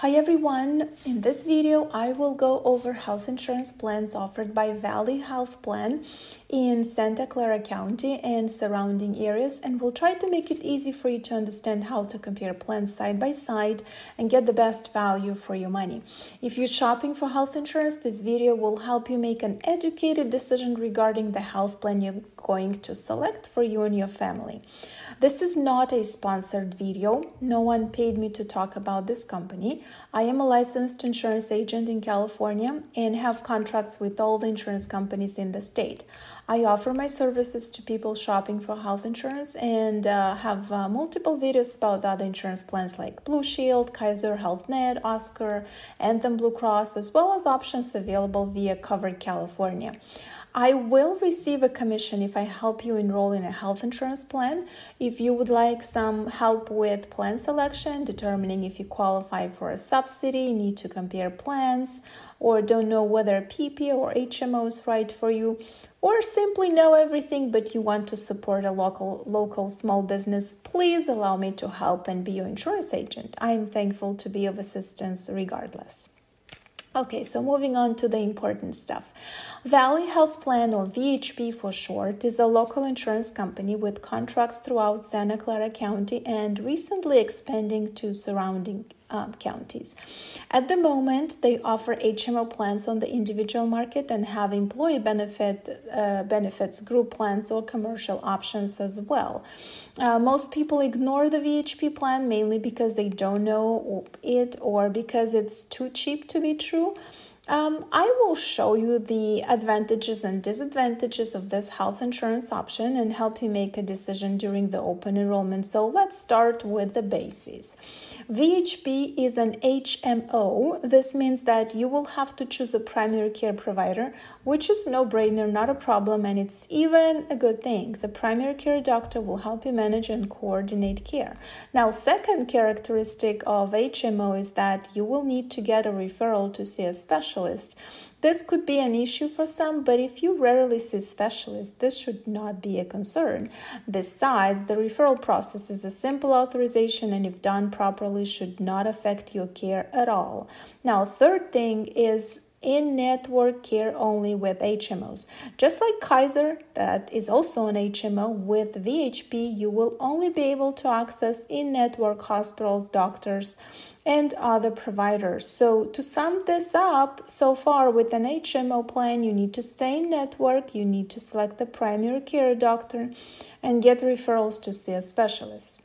Hi everyone, in this video I will go over health insurance plans offered by Valley Health Plan in Santa Clara County and surrounding areas and we'll try to make it easy for you to understand how to compare plans side by side and get the best value for your money. If you're shopping for health insurance, this video will help you make an educated decision regarding the health plan you're going to select for you and your family. This is not a sponsored video. No one paid me to talk about this company. I am a licensed insurance agent in California and have contracts with all the insurance companies in the state. I offer my services to people shopping for health insurance and uh, have uh, multiple videos about other insurance plans like Blue Shield, Kaiser Health Net, Oscar, Anthem Blue Cross, as well as options available via Covered California. I will receive a commission if I help you enroll in a health insurance plan. If you would like some help with plan selection, determining if you qualify for a subsidy, need to compare plans, or don't know whether PPO or HMO is right for you, or simply know everything but you want to support a local local small business, please allow me to help and be your insurance agent. I am thankful to be of assistance regardless. Okay, so moving on to the important stuff. Valley Health Plan, or VHP for short, is a local insurance company with contracts throughout Santa Clara County and recently expanding to surrounding um, counties. At the moment, they offer HMO plans on the individual market and have employee benefit uh, benefits, group plans, or commercial options as well. Uh, most people ignore the VHP plan mainly because they don't know it or because it's too cheap to be true. Um, I will show you the advantages and disadvantages of this health insurance option and help you make a decision during the open enrollment. So let's start with the basis. VHP is an HMO. This means that you will have to choose a primary care provider, which is no brainer, not a problem, and it's even a good thing. The primary care doctor will help you manage and coordinate care. Now, second characteristic of HMO is that you will need to get a referral to see a specialist. This could be an issue for some, but if you rarely see specialists, this should not be a concern. Besides, the referral process is a simple authorization and if done properly should not affect your care at all. Now, third thing is in network care only with HMOs. Just like Kaiser, that is also an HMO, with VHP, you will only be able to access in network hospitals, doctors, and other providers. So, to sum this up, so far with an HMO plan, you need to stay in network, you need to select the primary care doctor, and get referrals to see a specialist.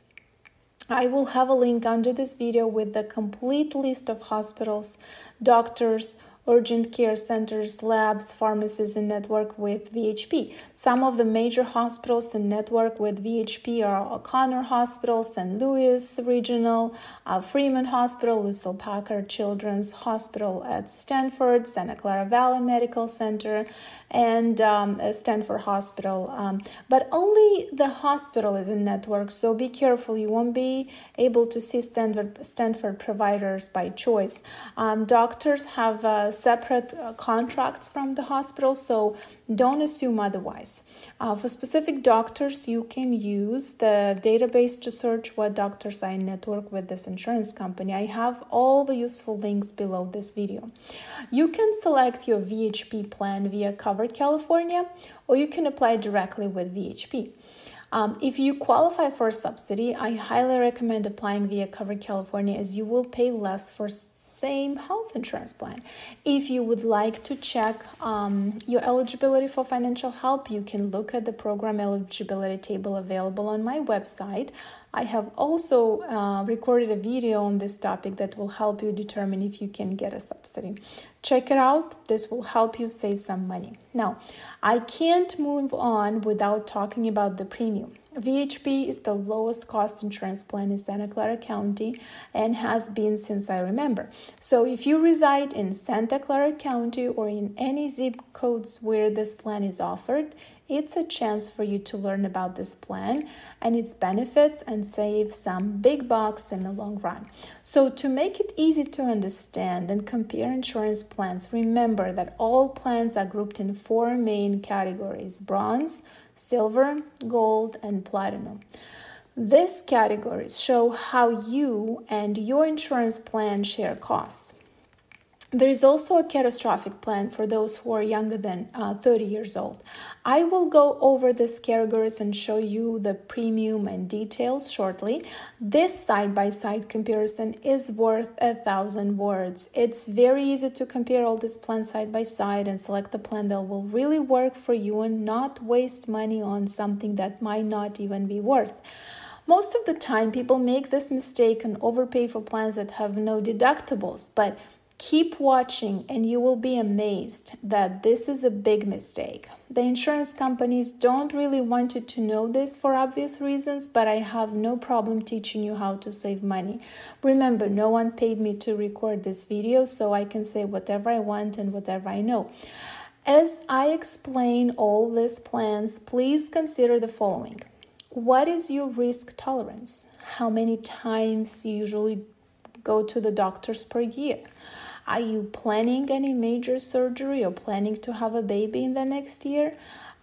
I will have a link under this video with the complete list of hospitals, doctors, urgent care centers, labs, pharmacies in network with VHP. Some of the major hospitals in network with VHP are O'Connor Hospital, St. Louise Regional, uh, Freeman Hospital, Lucile Packard Children's Hospital at Stanford, Santa Clara Valley Medical Center, and um, Stanford Hospital. Um, but only the hospital is in network, so be careful. You won't be able to see Stanford, Stanford providers by choice. Um, doctors have uh, separate uh, contracts from the hospital, so don't assume otherwise. Uh, for specific doctors, you can use the database to search what doctors I network with this insurance company. I have all the useful links below this video. You can select your VHP plan via Covered California, or you can apply directly with VHP. Um, if you qualify for a subsidy, I highly recommend applying via Covered California as you will pay less for same health insurance plan. If you would like to check um, your eligibility for financial help, you can look at the program eligibility table available on my website. I have also uh, recorded a video on this topic that will help you determine if you can get a subsidy. Check it out, this will help you save some money. Now, I can't move on without talking about the premium. VHP is the lowest cost insurance plan in Santa Clara County and has been since I remember. So, if you reside in Santa Clara County or in any zip codes where this plan is offered, it's a chance for you to learn about this plan and its benefits and save some big bucks in the long run. So, to make it easy to understand and compare insurance plans, remember that all plans are grouped in four main categories bronze, silver, gold, and platinum. These categories show how you and your insurance plan share costs. There is also a catastrophic plan for those who are younger than uh, 30 years old. I will go over these categories and show you the premium and details shortly. This side by side comparison is worth a thousand words. It's very easy to compare all these plans side by side and select the plan that will really work for you and not waste money on something that might not even be worth. Most of the time, people make this mistake and overpay for plans that have no deductibles, but Keep watching, and you will be amazed that this is a big mistake. The insurance companies don't really want you to know this for obvious reasons, but I have no problem teaching you how to save money. Remember, no one paid me to record this video, so I can say whatever I want and whatever I know. As I explain all these plans, please consider the following What is your risk tolerance? How many times you usually go to the doctors per year? Are you planning any major surgery or planning to have a baby in the next year?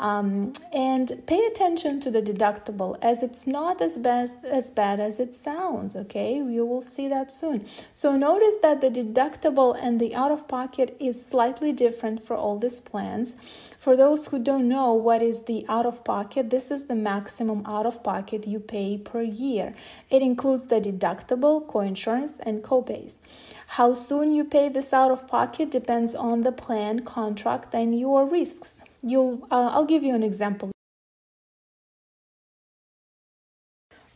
Um, and pay attention to the deductible as it's not as bad as bad as it sounds okay? You will see that soon. So notice that the deductible and the out of pocket is slightly different for all these plans. For those who don't know what is the out of pocket this is the maximum out of pocket you pay per year. It includes the deductible coinsurance and copays. How soon you pay this out of pocket depends on the plan contract and your risks You'll, uh, I'll give you an example.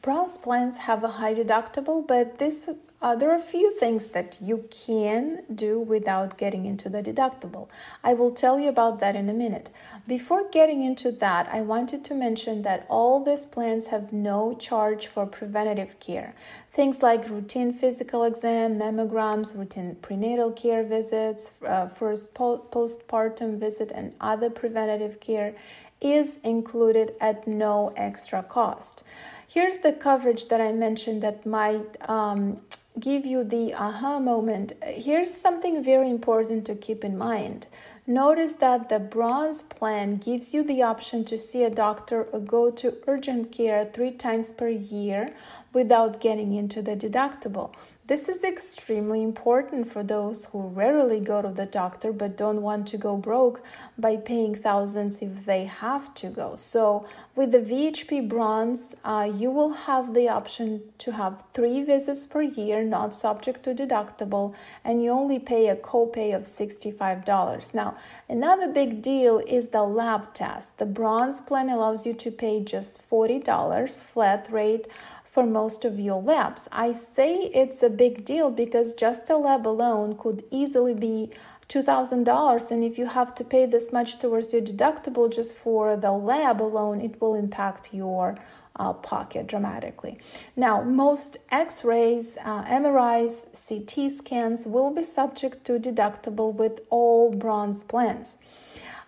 Bronze plans have a high deductible, but this uh, there are a few things that you can do without getting into the deductible. I will tell you about that in a minute. Before getting into that, I wanted to mention that all these plans have no charge for preventative care. Things like routine physical exam, mammograms, routine prenatal care visits, uh, first po- postpartum visit, and other preventative care is included at no extra cost. Here's the coverage that I mentioned that might um, give you the aha moment, here's something very important to keep in mind. Notice that the bronze plan gives you the option to see a doctor or go to urgent care three times per year without getting into the deductible. This is extremely important for those who rarely go to the doctor but don't want to go broke by paying thousands if they have to go. So, with the VHP bronze, uh, you will have the option to have three visits per year, not subject to deductible, and you only pay a copay of $65. Now, another big deal is the lab test. The bronze plan allows you to pay just $40 flat rate for most of your labs. I say it's a big deal because just a lab alone could easily be $2,000. And if you have to pay this much towards your deductible just for the lab alone, it will impact your uh, pocket dramatically. Now, most x rays, uh, MRIs, CT scans will be subject to deductible with all bronze plans.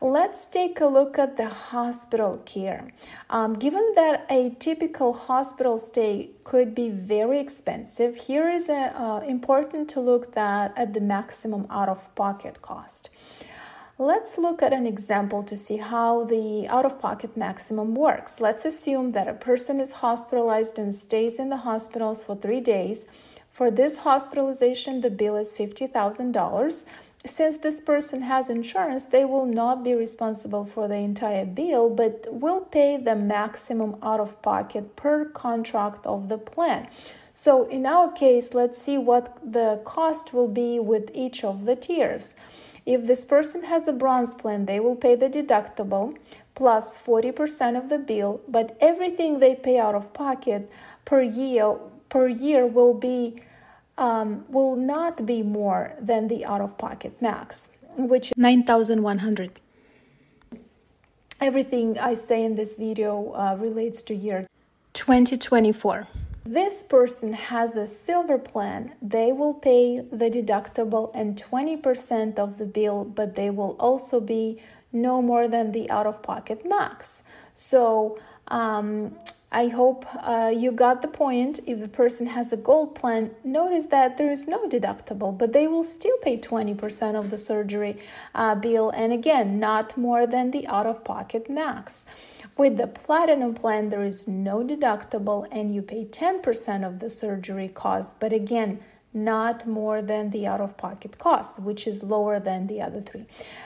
Let's take a look at the hospital care. Um, given that a typical hospital stay could be very expensive, here is a, uh, important to look that at the maximum out-of-pocket cost. Let's look at an example to see how the out of pocket maximum works. Let's assume that a person is hospitalized and stays in the hospitals for three days. For this hospitalization, the bill is $50,000 since this person has insurance, they will not be responsible for the entire bill, but will pay the maximum out of pocket per contract of the plan. So, in our case, let's see what the cost will be with each of the tiers. If this person has a bronze plan, they will pay the deductible plus 40% of the bill, but everything they pay out of pocket per year per year will be um, will not be more than the out of pocket max, which 9100. Everything I say in this video uh, relates to year 2024. This person has a silver plan. They will pay the deductible and 20% of the bill, but they will also be no more than the out of pocket max. So, um, I hope uh, you got the point. If the person has a gold plan, notice that there is no deductible, but they will still pay 20% of the surgery uh, bill, and again, not more than the out of pocket max. With the Platinum plan, there is no deductible and you pay 10% of the surgery cost. But again, not more than the out of pocket cost, which is lower than the other three.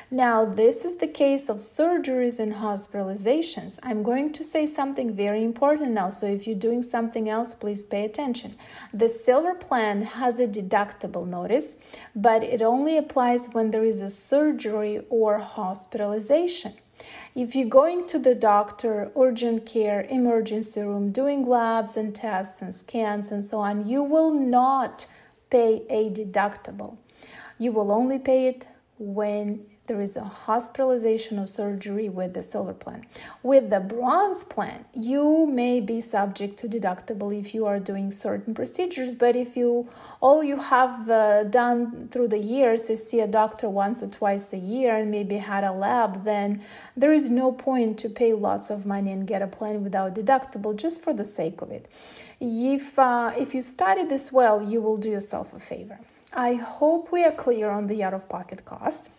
Now, this is the case of surgeries and hospitalizations. I'm going to say something very important now, so if you're doing something else, please pay attention. The silver plan has a deductible notice, but it only applies when there is a surgery or hospitalization. If you're going to the doctor, urgent care, emergency room, doing labs and tests and scans and so on, you will not pay a deductible. You will only pay it when there is a hospitalization or surgery with the silver plan. With the bronze plan, you may be subject to deductible if you are doing certain procedures, but if you all you have uh, done through the years is see a doctor once or twice a year and maybe had a lab, then there is no point to pay lots of money and get a plan without deductible just for the sake of it. If uh, if you study this well, you will do yourself a favor. I hope we are clear on the out of pocket cost.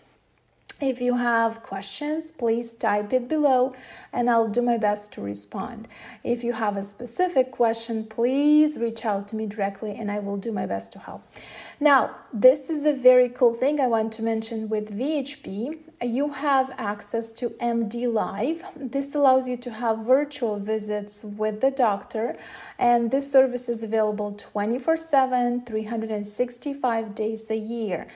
If you have questions, please type it below and I'll do my best to respond. If you have a specific question, please reach out to me directly and I will do my best to help. Now, this is a very cool thing I want to mention with VHP. You have access to MD Live. This allows you to have virtual visits with the doctor, and this service is available 24 7, 365 days a year.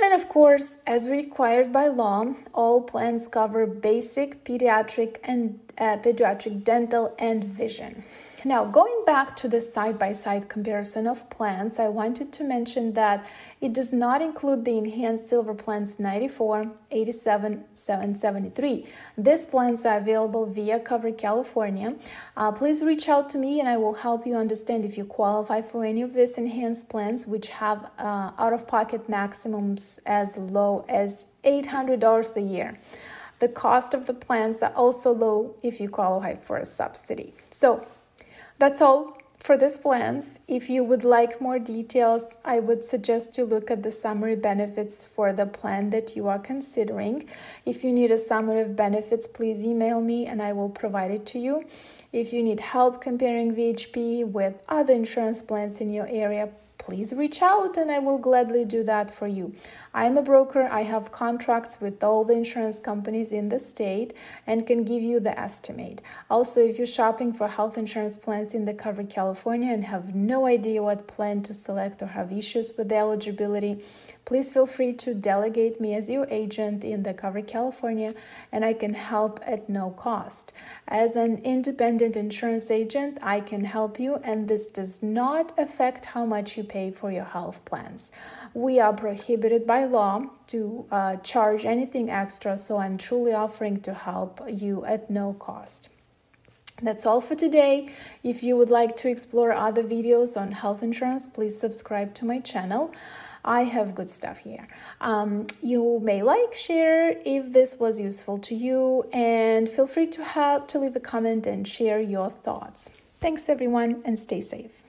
And of course, as required by law, all plans cover basic pediatric and uh, pediatric dental and vision. Now, going back to the side by side comparison of plans, I wanted to mention that it does not include the enhanced silver plans 94, 87, and 73. These plans are available via Cover California. Uh, please reach out to me and I will help you understand if you qualify for any of these enhanced plans, which have uh, out of pocket maximums as low as $800 a year. The cost of the plans are also low if you qualify for a subsidy. So, that's all for this plans. If you would like more details, I would suggest you look at the summary benefits for the plan that you are considering. If you need a summary of benefits, please email me and I will provide it to you. If you need help comparing VHP with other insurance plans in your area, please reach out and I will gladly do that for you. I'm a broker, I have contracts with all the insurance companies in the state and can give you the estimate. Also, if you're shopping for health insurance plans in the Cover California and have no idea what plan to select or have issues with the eligibility, please feel free to delegate me as your agent in the Cover California and I can help at no cost. As an independent insurance agent, I can help you, and this does not affect how much you pay for your health plans. We are prohibited by law to uh, charge anything extra, so I'm truly offering to help you at no cost. That's all for today. If you would like to explore other videos on health insurance, please subscribe to my channel. I have good stuff here. Um, you may like, share if this was useful to you, and feel free to have to leave a comment and share your thoughts. Thanks everyone, and stay safe.